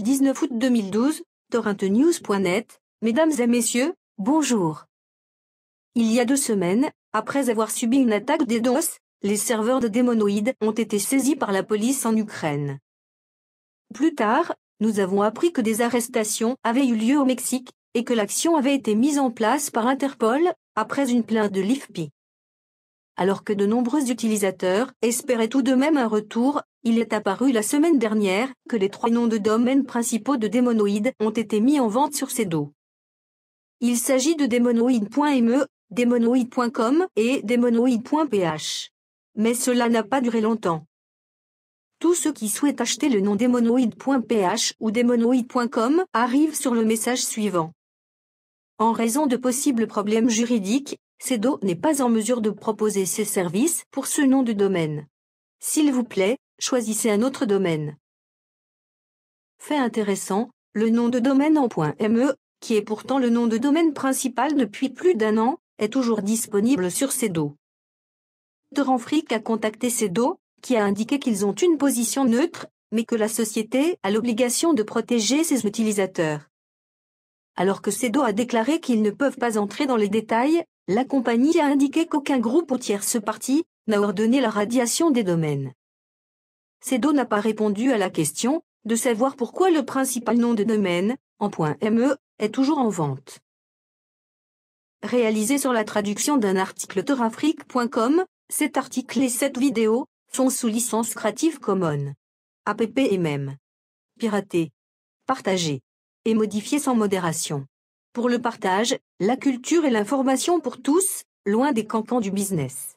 dimanche 19 août 2012, torrentnews.net, mesdames et messieurs, bonjour. Il y a deux semaines, après avoir subi une attaque des DOS, les serveurs de démonoïdes ont été saisis par la police en Ukraine. Plus tard, nous avons appris que des arrestations avaient eu lieu au Mexique, et que l'action avait été mise en place par Interpol, après une plainte de l'IFPI. Alors que de nombreux utilisateurs espéraient tout de même un retour, il est apparu la semaine dernière que les trois noms de domaine principaux de Démonoïdes ont été mis en vente sur ces dos. Il s'agit de démonoïde.me, démonoïde.com et démonoïde.ph. Mais cela n'a pas duré longtemps. Tous ceux qui souhaitent acheter le nom démonoïde.ph ou démonoïde.com arrivent sur le message suivant. En raison de possibles problèmes juridiques, CEDO n'est pas en mesure de proposer ses services pour ce nom de domaine. S'il vous plaît, choisissez un autre domaine. Fait intéressant, le nom de domaine en .me, qui est pourtant le nom de domaine principal depuis plus d'un an, est toujours disponible sur CEDO. Franfric a contacté CEDO, qui a indiqué qu'ils ont une position neutre, mais que la société a l'obligation de protéger ses utilisateurs. Alors que CEDO a déclaré qu'ils ne peuvent pas entrer dans les détails, la compagnie a indiqué qu'aucun groupe ou tierce partie n'a ordonné la radiation des domaines. CEDO n'a pas répondu à la question de savoir pourquoi le principal nom de domaine, en .me, est toujours en vente. Réalisé sur la traduction d'un article torafrique.com, cet article et cette vidéo sont sous licence Creative Commons. APP et même. Piraté. Partagé. Et modifié sans modération. Pour le partage, la culture et l'information pour tous, loin des cancans du business.